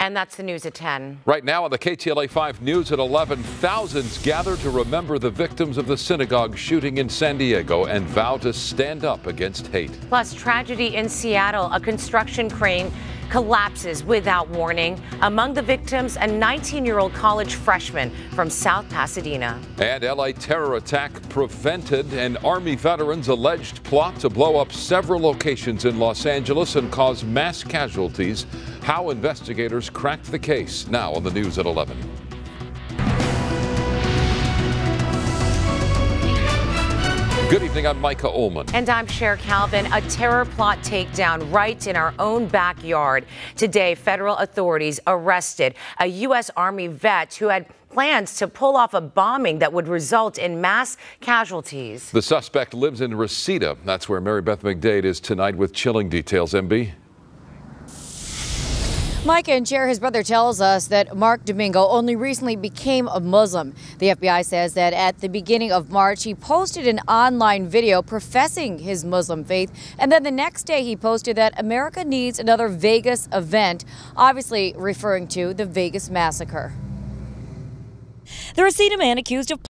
And that's the news at 10. Right now on the KTLA 5 News at 11, thousands gather to remember the victims of the synagogue shooting in San Diego and vow to stand up against hate. Plus, tragedy in Seattle. A construction crane collapses without warning. Among the victims, a 19 year old college freshman from South Pasadena. And LA terror attack prevented an Army veteran's alleged plot to blow up several locations in Los Angeles and cause mass casualties. How investigators cracked the case. Now on the news at 11. Good evening, I'm Micah Ohlman. And I'm Cher Calvin. A terror plot takedown right in our own backyard. Today, federal authorities arrested a U.S. Army vet who had plans to pull off a bombing that would result in mass casualties. The suspect lives in Reseda. That's where Mary Beth McDade is tonight with chilling details. MB. Micah and Cher, his brother, tells us that Mark Domingo only recently became a Muslim. The FBI says that at the beginning of March, he posted an online video professing his Muslim faith, and then the next day he posted that America needs another Vegas event, obviously referring to the Vegas massacre. The Reseda man accused of